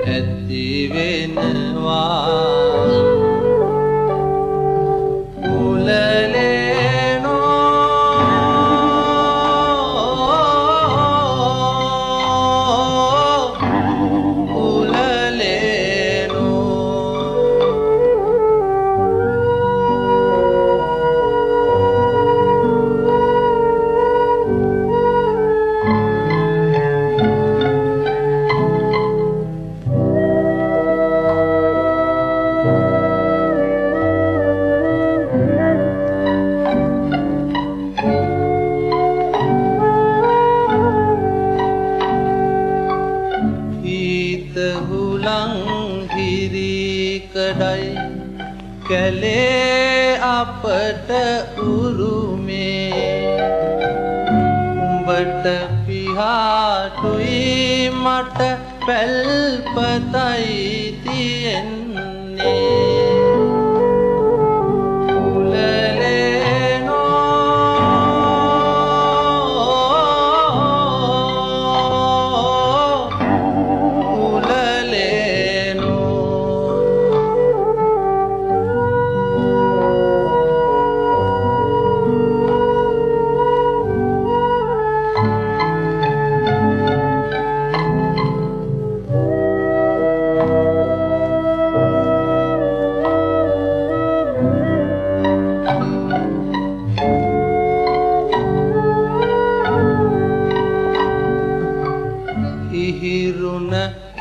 ඇති වෙනවා කැලේ අපට උරුමේ. උඹට පිහාටුයි මට පැල්පතයි තියෙන්නේ.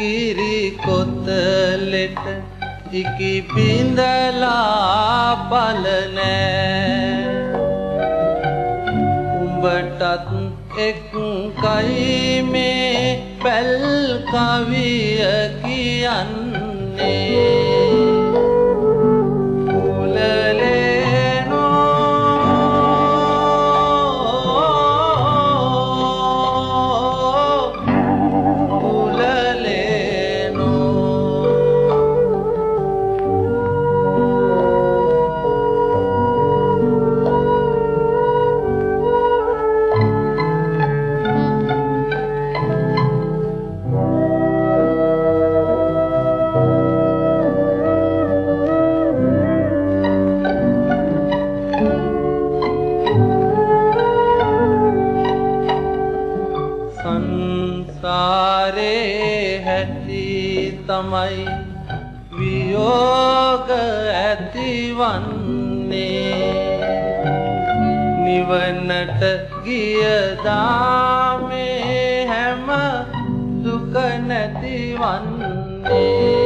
කිරි කොතලෙට ඉකි බිඳලා බලනෑ උඹටත් එක්කයි මේ පැල් කවිය කියන්නේ සංසාරේ හැටි තමයි වියෝග ඇතිවන්නේ. නිවනට ගියදාමේ හැම දුක නැතිවන්නේ.